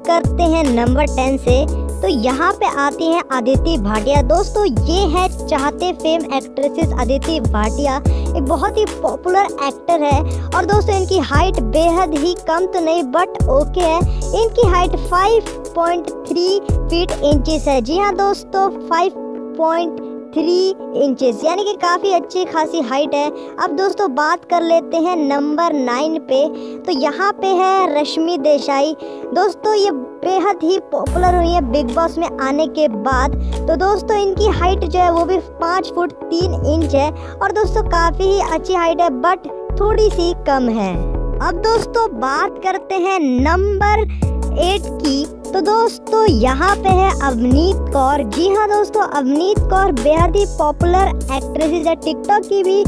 करते हैं number ten से। तो यहाँ पे आती हैं अदिति भाटिया। दोस्तों, ये है चाहते फेम एक्ट्रेसेस अदिति भाटिया। एक बहुत ही पॉपुलर एक्टर है। और दोस्तों, इनकी हाइट बेहद ही कम तो नहीं, बट ओके है। इनकी हाइट 5.3 फीट इंचेस है। जी हाँ दोस्तों 5. थ्री इंचेस यानी कि काफ़ी अच्छी खासी हाइट है। अब दोस्तों, बात कर लेते हैं नंबर नाइन पे। तो यहाँ पे है रश्मि देसाई। दोस्तों, ये बेहद ही पॉपुलर हुई है बिग बॉस में आने के बाद। तो दोस्तों, इनकी हाइट जो है वो भी पाँच फुट तीन इंच है और दोस्तों, काफ़ी ही अच्छी हाइट है बट थोड़ी सी कम है। अब दोस्तों, बात करते हैं नंबर एट की। तो दोस्तों, यहाँ पे है अवनीत कौर। जी हाँ दोस्तों, अवनीत कौर बेहद ही पॉपुलर एक्ट्रेस है टिकटॉक की भी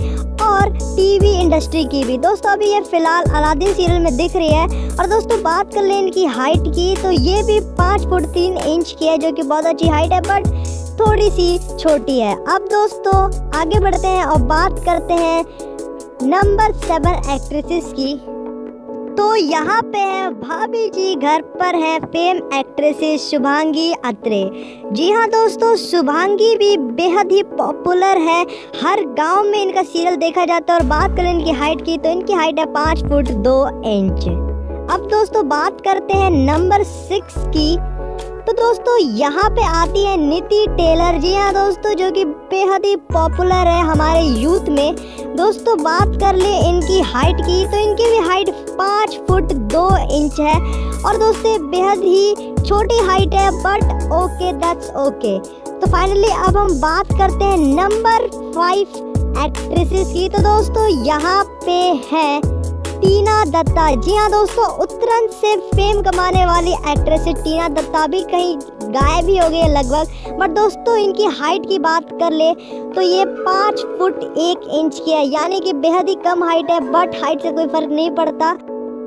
और टीवी इंडस्ट्री की भी। दोस्तों, अभी ये फ़िलहाल अलादीन सीरियल में दिख रही है। और दोस्तों, बात कर लें इनकी हाइट की तो ये भी पाँच फुट तीन इंच की है, जो कि बहुत अच्छी हाइट है बट थोड़ी सी छोटी है। अब दोस्तों, आगे बढ़ते हैं और बात करते हैं नंबर सेवन एक्ट्रेसेस की। तो यहाँ पे है भाभी जी घर पर है फेम एक्ट्रेसेस शुभांगी अत्रे। जी हाँ दोस्तों, शुभांगी भी बेहद ही पॉपुलर है। हर गाँव में इनका सीरियल देखा जाता है और बात करें इनकी हाइट की तो इनकी हाइट है पाँच फुट दो इंच। अब दोस्तों बात करते हैं नंबर सिक्स की। तो दोस्तों, यहाँ पे आती है नीति टेलर जी हाँ दोस्तों, जो कि बेहद ही पॉपुलर है हमारे यूथ में। दोस्तों, बात कर ले इनकी हाइट की तो इनकी भी हाइट पाँच फुट दो इंच है। और दोस्तों बेहद ही छोटी हाइट है बट ओके दैट्स ओके तो फाइनली अब हम बात करते हैं नंबर फाइव एक्ट्रेसेस की। तो दोस्तों, यहाँ पे है टीना दत्ता। जी हाँ दोस्तों उत्तराखंड से फेम कमाने वाली एक्ट्रेस टीना दत्ता भी कहीं गायब भी हो गई है लगभग। बट दोस्तों, इनकी हाइट की बात कर ले तो ये पाँच फुट एक इंच की है। यानी कि बेहद ही कम हाइट है बट हाइट से कोई फ़र्क नहीं पड़ता।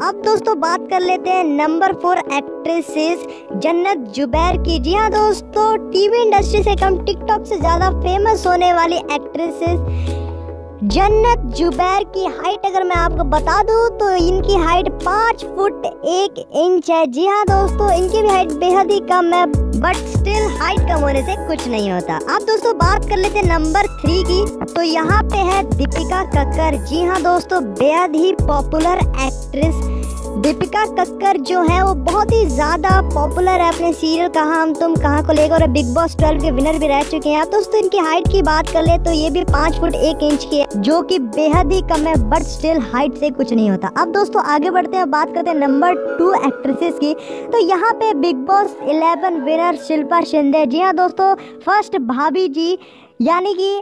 अब दोस्तों, बात कर लेते हैं नंबर फोर एक्ट्रेसेस जन्नत जुबैर की। जी हाँ दोस्तों टीवी इंडस्ट्री से कम टिकटॉक से ज़्यादा फ़ेमस होने वाली एक्ट्रेसेस जन्नत जुबैर की हाइट अगर मैं आपको बता दूँ तो इनकी हाइट पाँच फुट एक इंच है। जी हाँ दोस्तों, इनकी भी हाइट बेहद ही कम है बट स्टिल हाइट कम होने से कुछ नहीं होता। अब दोस्तों, बात कर लेते नंबर थ्री की। तो यहाँ पे है दीपिका कक्कर। जी हाँ दोस्तों, बेहद ही पॉपुलर एक्ट्रेस दीपिका कक्कर जो है, वो बहुत ही ज़्यादा पॉपुलर है अपने सीरियल कहाँ, हम तुम कहाँ को लेकर, और बिग बॉस ट्वेल्व के विनर भी रह चुके हैं। दोस्तों, इनकी हाइट की बात कर ले तो ये भी पाँच फुट एक इंच की है, जो कि बेहद ही कम है बट स्टिल हाइट से कुछ नहीं होता। अब दोस्तों, आगे बढ़ते हैं, बात करते हैं नंबर टू एक्ट्रेसेस की। तो यहाँ पे Bigg Boss eleven winner Shilpa Shinde. जी हाँ दोस्तों फ़र्स्ट भाभी जी, यानी कि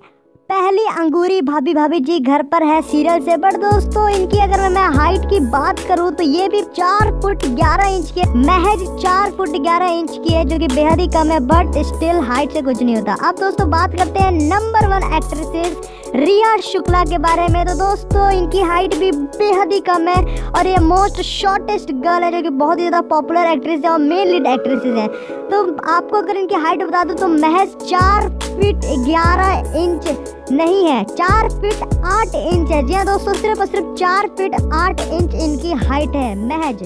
पहली अंगूरी भाभी भाभी जी घर पर है सीरियल से। बट दोस्तों, इनकी अगर मैं हाइट की बात करूँ तो ये भी चार फुट ग्यारह इंच की, महज चार फुट ग्यारह इंच की है, जो कि बेहद ही कम है बट स्टिल हाइट से कुछ नहीं होता। अब दोस्तों, बात करते हैं number one actresses Riya Shukla के बारे में। तो दोस्तों, इनकी हाइट भी बेहद ही कम है, और ये मोस्ट शॉर्टेस्ट गर्ल है, जो कि बहुत ही ज़्यादा पॉपुलर एक्ट्रेस है और मेन लीड एक्ट्रेसेस हैं। तो आपको अगर इनकी हाइट बता दूँ तो महज चार फीट ग्यारह इंच नहीं है, चार फीट आठ इंच है। जी हाँ दोस्तों, सिर्फ़ और सिर्फ़ चार फीट आठ इंच इनकी हाइट है, महज।